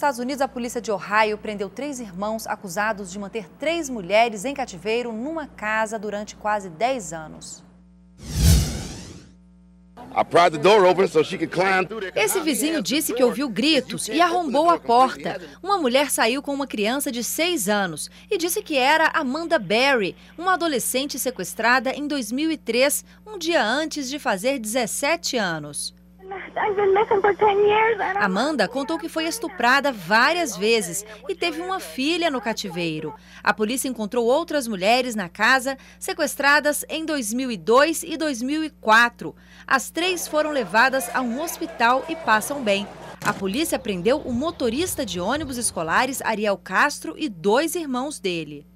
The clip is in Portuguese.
Estados Unidos, a polícia de Ohio prendeu três irmãos acusados de manter três mulheres em cativeiro numa casa durante quase 10 anos. Esse vizinho disse que ouviu gritos e arrombou a porta. Uma mulher saiu com uma criança de 6 anos e disse que era Amanda Berry, uma adolescente sequestrada em 2003, um dia antes de fazer 17 anos. Amanda contou que foi estuprada várias vezes e teve uma filha no cativeiro. A polícia encontrou outras mulheres na casa, sequestradas em 2002 e 2004. As três foram levadas a um hospital e passam bem. A polícia prendeu o motorista de ônibus escolares Ariel Castro e dois irmãos dele.